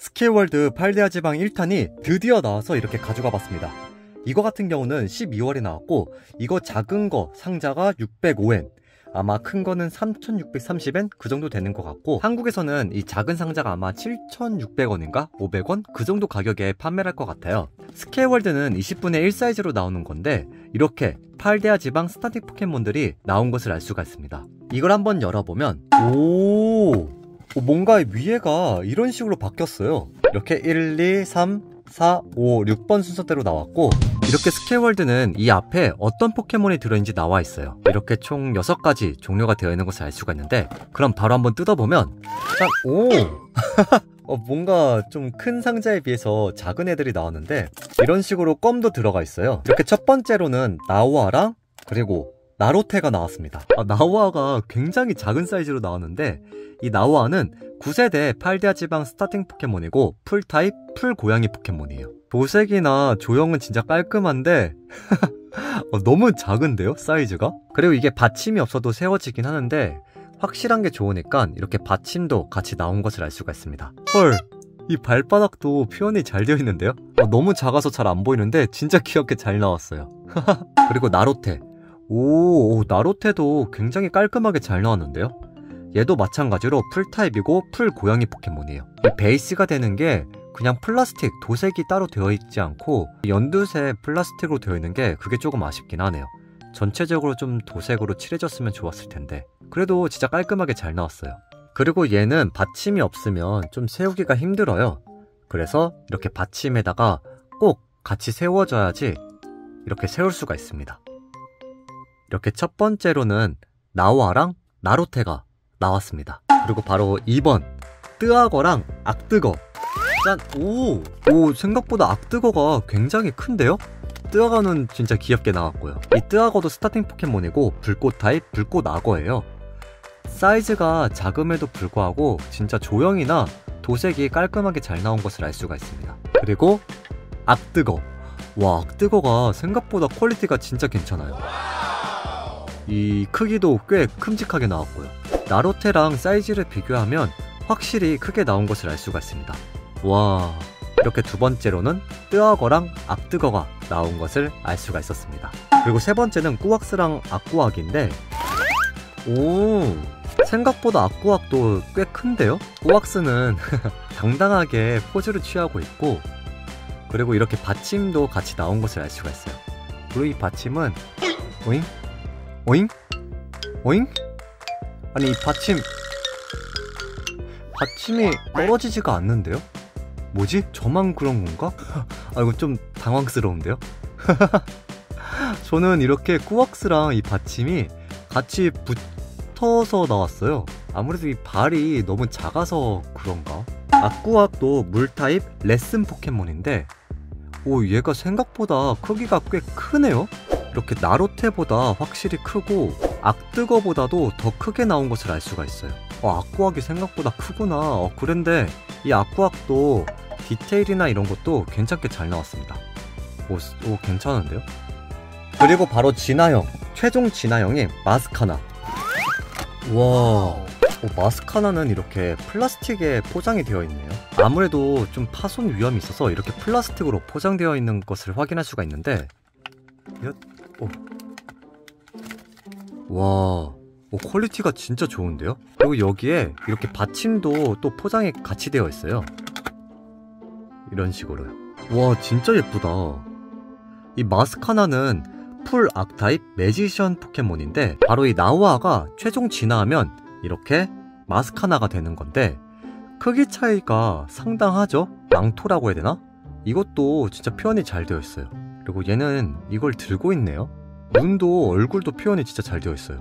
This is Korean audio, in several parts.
스케일월드 팔데아 지방 1탄이 드디어 나와서 이렇게 가져가 봤습니다. 이거 같은 경우는 12월에 나왔고 이거 작은 거 상자가 605엔 아마 큰 거는 3,630엔 그 정도 되는 것 같고 한국에서는 이 작은 상자가 아마 7,600원인가 500원 그 정도 가격에 판매할 것 같아요. 스케일월드는 20분의 1 사이즈로 나오는 건데 이렇게 팔데아 지방 starting 포켓몬들이 나온 것을 알 수가 있습니다. 이걸 한번 열어보면 오 뭔가 위에가 이런 식으로 바뀌었어요. 이렇게 1, 2, 3, 4, 5, 6번 순서대로 나왔고 이렇게 스케일월드는 이 앞에 어떤 포켓몬이 들어있는지 나와 있어요. 이렇게 총 6가지 종류가 되어 있는 것을 알 수가 있는데 그럼 바로 한번 뜯어보면 짠! 오! 어, 뭔가 좀 큰 상자에 비해서 작은 애들이 나왔는데 이런 식으로 껌도 들어가 있어요. 이렇게 첫 번째로는 나우아랑 그리고 나로테가 나왔습니다. 아, 나오하가 굉장히 작은 사이즈로 나왔는데 이 나오하는 9세대 팔데아 지방 starting 포켓몬이고 풀타입 풀고양이 포켓몬이에요. 도색이나 조형은 진짜 깔끔한데 어, 너무 작은데요? 사이즈가? 그리고 이게 받침이 없어도 세워지긴 하는데 확실한 게 좋으니까 이렇게 받침도 같이 나온 것을 알 수가 있습니다. 헐! 이 발바닥도 표현이 잘 되어 있는데요? 어, 너무 작아서 잘 안 보이는데 진짜 귀엽게 잘 나왔어요. 그리고 나로테. 오, 오, 나로테도 굉장히 깔끔하게 잘 나왔는데요? 얘도 마찬가지로 풀타입이고 풀고양이 포켓몬이에요. 이 베이스가 되는 게 그냥 플라스틱, 도색이 따로 되어 있지 않고 연두색 플라스틱으로 되어 있는 게 그게 조금 아쉽긴 하네요. 전체적으로 좀 도색으로 칠해졌으면 좋았을 텐데 그래도 진짜 깔끔하게 잘 나왔어요. 그리고 얘는 받침이 없으면 좀 세우기가 힘들어요. 그래서 이렇게 받침에다가 꼭 같이 세워줘야지 이렇게 세울 수가 있습니다. 이렇게 첫 번째로는 나오하랑 나로테가 나왔습니다. 그리고 바로 2번 뜨아거랑 악뜨거 짠! 오! 오 생각보다 악뜨거가 굉장히 큰데요? 뜨아거는 진짜 귀엽게 나왔고요. 이 뜨아거도 starting 포켓몬이고 불꽃 타입 불꽃 악어예요. 사이즈가 작음에도 불구하고 진짜 조형이나 도색이 깔끔하게 잘 나온 것을 알 수가 있습니다. 그리고 악뜨거 와 악뜨거가 생각보다 퀄리티가 진짜 괜찮아요. 이 크기도 꽤 큼직하게 나왔고요. 나로테랑 사이즈를 비교하면 확실히 크게 나온 것을 알 수가 있습니다. 와 이렇게 두 번째로는 뜨아거랑 악뜨거가 나온 것을 알 수가 있었습니다. 그리고 세 번째는 꾸왁스랑 아꾸악인데 오 생각보다 악꾸악도 꽤 큰데요? 꾸왁스는 당당하게 포즈를 취하고 있고 그리고 이렇게 받침도 같이 나온 것을 알 수가 있어요. 그리고 이 받침은 오잉? 오잉? 오잉? 아니 이 받침 받침이 떨어지지가 않는데요? 뭐지? 저만 그런 건가? 아 이거 좀 당황스러운데요? 저는 이렇게 꾸왁스랑 이 받침이 같이 붙어서 나왔어요. 아무래도 이 발이 너무 작아서 그런가? 악꾸악도 물타입 레슨 포켓몬인데 오 얘가 생각보다 크기가 꽤 크네요? 이렇게 나로테보다 확실히 크고 악뜨거보다도 더 크게 나온 것을 알 수가 있어요. 어, 악구악이 생각보다 크구나. 어, 그런데 이 악구악도 디테일이나 이런 것도 괜찮게 잘 나왔습니다. 오, 오 괜찮은데요? 그리고 바로 진화형, 최종 진화형이 마스카나. 와, 오, 마스카나는 이렇게 플라스틱에 포장이 되어 있네요. 아무래도 좀 파손 위험이 있어서 이렇게 플라스틱으로 포장되어 있는 것을 확인할 수가 있는데, 오. 와, 오, 퀄리티가 진짜 좋은데요? 그리고 여기에 이렇게 받침도 또 포장이 같이 되어 있어요. 이런 식으로요. 와, 진짜 예쁘다. 이 마스카나는 풀 악타입 매지션 포켓몬인데 바로 이 나우아가 최종 진화하면 이렇게 마스카나가 되는 건데 크기 차이가 상당하죠? 망토라고 해야 되나? 이것도 진짜 표현이 잘 되어 있어요. 그리고 얘는 이걸 들고 있네요. 눈도 얼굴도 표현이 진짜 잘 되어 있어요.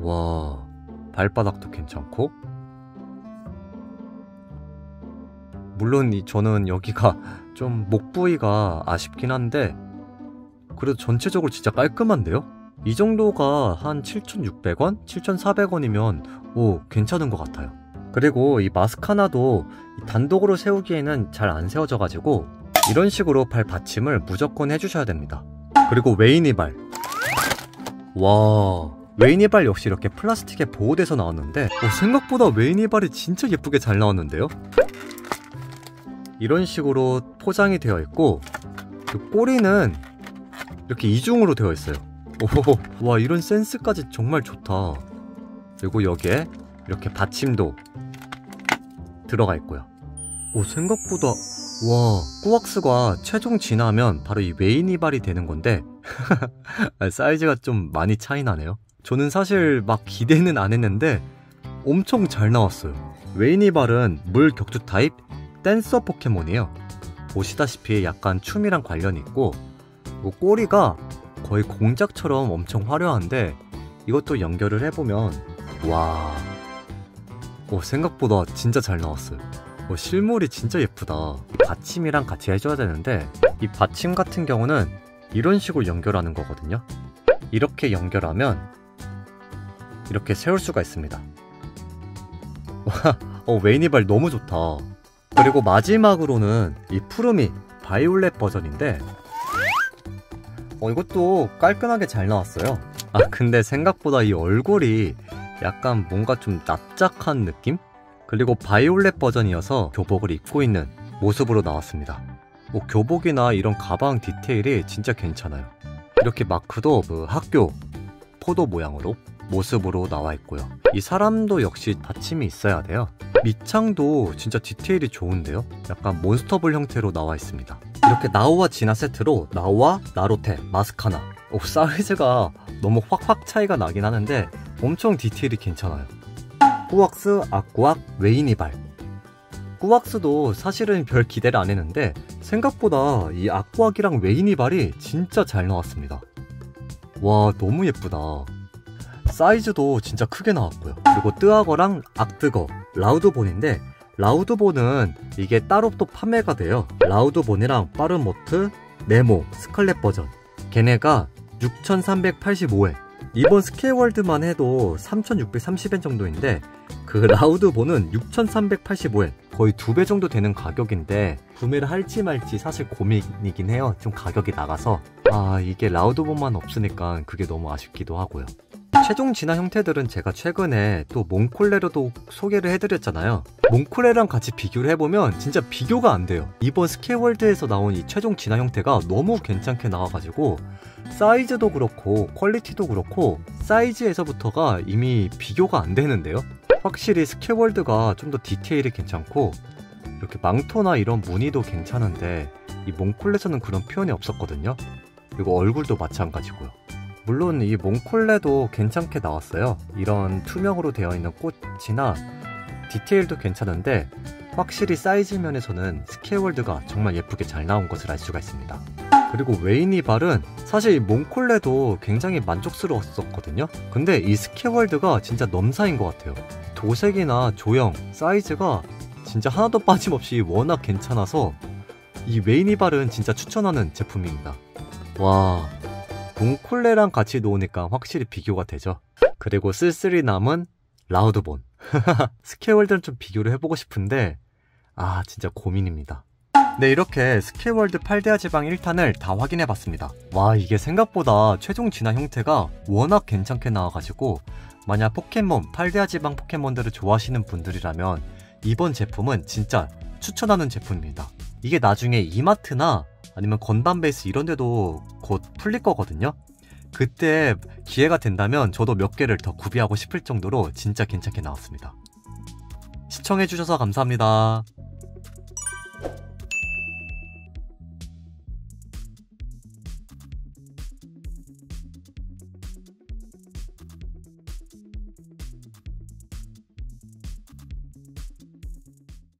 와, 발바닥도 괜찮고. 물론 이 저는 여기가 좀 목 부위가 아쉽긴 한데 그래도 전체적으로 진짜 깔끔한데요? 이 정도가 한 7,600원? 7,400원이면 오 괜찮은 것 같아요. 그리고 이 마스카나도 단독으로 세우기에는 잘 안 세워져가지고 이런 식으로 발 받침을 무조건 해주셔야 됩니다. 그리고 웨이니발. 와 웨이니발 역시 이렇게 플라스틱에 보호돼서 나왔는데 어, 생각보다 웨이니발이 진짜 예쁘게 잘 나왔는데요? 이런 식으로 포장이 되어 있고 그 꼬리는 이렇게 이중으로 되어 있어요. 오, 와 이런 센스까지 정말 좋다. 그리고 여기에 이렇게 받침도 들어가 있고요. 오 생각보다 와 꾸왁스가 최종 진화하면 바로 이 웨이니발이 되는 건데? 사이즈가 좀 많이 차이 나네요. 저는 사실 막 기대는 안 했는데 엄청 잘 나왔어요. 웨이니발은 물 격투 타입 댄서 포켓몬이에요. 보시다시피 약간 춤이랑 관련이 있고 뭐 꼬리가 거의 공작처럼 엄청 화려한데 이것도 연결을 해보면 와 오, 생각보다 진짜 잘 나왔어요 오, 실물이 진짜 예쁘다. 받침이랑 같이 해줘야 되는데 이 받침 같은 경우는 이런 식으로 연결하는 거거든요. 이렇게 연결하면 이렇게 세울 수가 있습니다. 와, 어, 웨이니발 너무 좋다. 그리고 마지막으로는 이 푸르미 바이올렛 버전인데 어, 이것도 깔끔하게 잘 나왔어요. 아 근데 생각보다 이 얼굴이 약간 뭔가 좀 납작한 느낌? 그리고 바이올렛 버전이어서 교복을 입고 있는 모습으로 나왔습니다. 뭐 교복이나 이런 가방 디테일이 진짜 괜찮아요. 이렇게 마크도 그 학교 포도 모양으로 모습으로 나와 있고요. 이 사람도 역시 받침이 있어야 돼요. 밑창도 진짜 디테일이 좋은데요? 약간 몬스터볼 형태로 나와 있습니다. 이렇게 나오하 진화 세트로 나오하 나로테, 마스카나. 오, 사이즈가 너무 확확 차이가 나긴 하는데 엄청 디테일이 괜찮아요 꾸왁스, 아꾸악, 웨이니발. 꾸왁스도 사실은 별 기대를 안 했는데 생각보다 이 아꾸악이랑 웨이니발이 진짜 잘 나왔습니다. 와 너무 예쁘다. 사이즈도 진짜 크게 나왔고요. 그리고 뜨아거랑 악뜨거 라우드본인데 라우드본은 이게 따로 또 판매가 돼요. 라우드본이랑 빠르모트, 네모, 스칼렛 버전. 걔네가 6,385엔 이번 스케월드만 해도 3,630엔 정도인데 그 라우드본은 6,385엔 거의 두 배 정도 되는 가격인데 구매를 할지 말지 사실 고민이긴 해요. 좀 가격이 나가서. 아 이게 라우드본만 없으니까 그게 너무 아쉽기도 하고요 최종 진화 형태들은 제가 최근에 또 몽콜레로도 소개를 해드렸잖아요. 몽콜레랑 같이 비교를 해보면 진짜 비교가 안 돼요. 이번 스케월드에서 나온 이 최종 진화 형태가 너무 괜찮게 나와가지고 사이즈도 그렇고 퀄리티도 그렇고 사이즈에서부터가 이미 비교가 안 되는데요. 확실히 스케월드가 좀 더 디테일이 괜찮고 이렇게 망토나 이런 무늬도 괜찮은데 이 몽콜레에서는 그런 표현이 없었거든요. 그리고 얼굴도 마찬가지고요 물론 이 몽콜레도 괜찮게 나왔어요. 이런 투명으로 되어 있는 꽃이나 디테일도 괜찮은데 확실히 사이즈 면에서는 스케월드가 정말 예쁘게 잘 나온 것을 알 수가 있습니다. 그리고 웨이니발은 사실 몽콜레도 굉장히 만족스러웠었거든요. 근데 이 스케월드가 진짜 넘사인 것 같아요. 도색이나 조형, 사이즈가 진짜 하나도 빠짐없이 워낙 괜찮아서 이 웨이니발은 진짜 추천하는 제품입니다. 와, 몽콜레랑 같이 놓으니까 확실히 비교가 되죠. 그리고 쓸쓸히 남은 라우드본. 스케월드는 좀 비교를 해보고 싶은데 아 진짜 고민입니다. 네 이렇게 스케월드 팔데아 지방 1탄을 다 확인해봤습니다. 와 이게 생각보다 최종 진화 형태가 워낙 괜찮게 나와가지고 만약 포켓몬 8대화 지방 포켓몬들을 좋아하시는 분들이라면 이번 제품은 진짜 추천하는 제품입니다. 이게 나중에 이마트나 아니면 건담 베이스 이런 데도 곧 풀릴 거거든요. 그때 기회가 된다면 저도 몇 개를 더 구비하고 싶을 정도로 진짜 괜찮게 나왔습니다. 시청해주셔서 감사합니다.